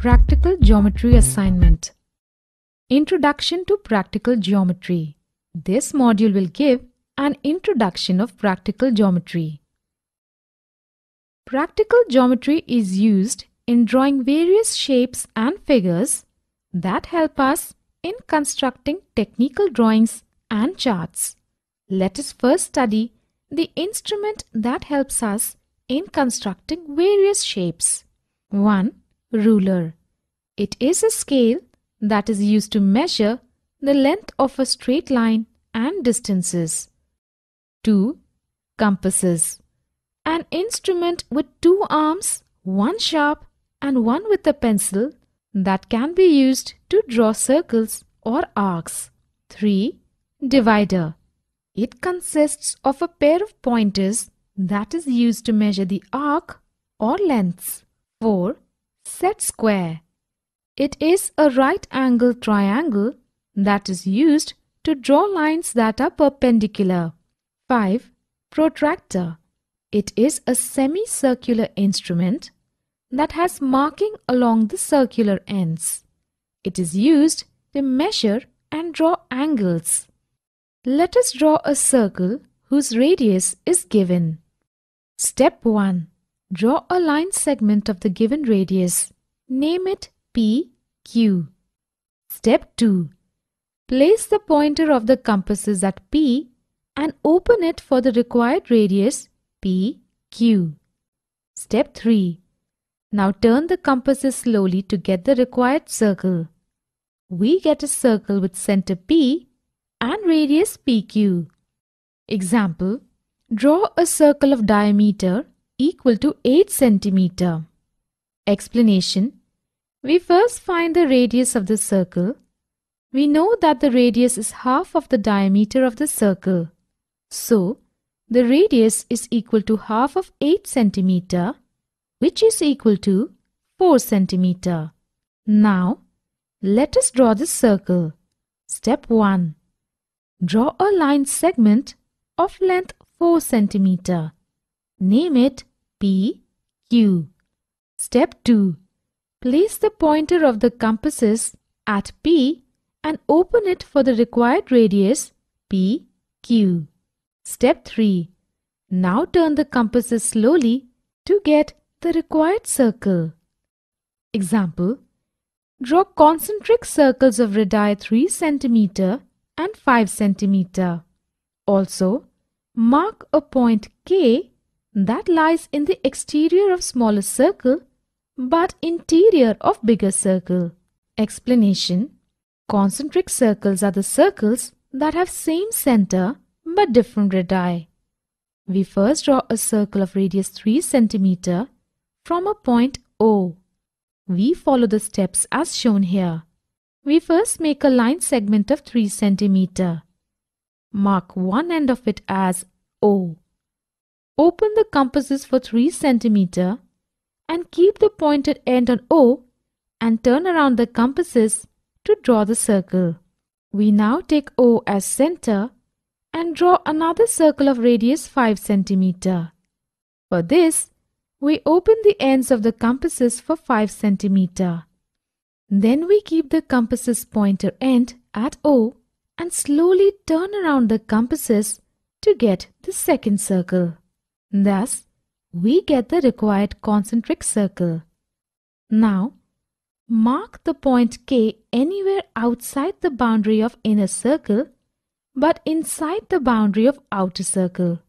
Practical Geometry Assignment Introduction to Practical Geometry This module will give an introduction of practical geometry. Practical geometry is used in drawing various shapes and figures that help us in constructing technical drawings and charts. Let us first study the instrument that helps us in constructing various shapes. 1. Ruler. It is a scale that is used to measure the length of a straight line and distances. 2. Compasses. An instrument with two arms, one sharp and one with a pencil that can be used to draw circles or arcs. 3. Divider. It consists of a pair of pointers that is used to measure the arc or lengths. 4. Set square. It is a right angle triangle that is used to draw lines that are perpendicular. 5. Protractor. It is a semicircular instrument that has marking along the circular ends. It is used to measure and draw angles. Let us draw a circle whose radius is given. Step 1. Draw a line segment of the given radius. Name it PQ. Step 2. Place the pointer of the compasses at P and open it for the required radius PQ. Step 3. Now turn the compasses slowly to get the required circle. We get a circle with center P and radius PQ. Example, draw a circle of diameter equal to 8 cm. Explanation, we first find the radius of the circle. We know that the radius is half of the diameter of the circle. So, the radius is equal to half of 8 cm which is equal to 4 cm. Now, let us draw the circle. Step 1. Draw a line segment of length 4 cm. Name it PQ. Step 2. Place the pointer of the compasses at P and open it for the required radius PQ. Step 3. Now turn the compasses slowly to get the required circle. Example, draw concentric circles of radii 3 cm and 5 cm. Also, mark a point K that lies in the exterior of smaller circle but interior of bigger circle. Explanation Concentric circles are the circles that have same center but different radii. We first draw a circle of radius 3 cm from a point O. We follow the steps as shown here. We first make a line segment of 3 cm. Mark one end of it as O. Open the compasses for 3 cm and keep the pointed end on O and turn around the compasses to draw the circle. We now take O as center and draw another circle of radius 5 cm. For this, we open the ends of the compasses for 5 cm. Then we keep the compasses pointer end at O and slowly turn around the compasses to get the second circle. Thus, we get the required concentric circle. Now, mark the point K anywhere outside the boundary of inner circle but inside the boundary of outer circle.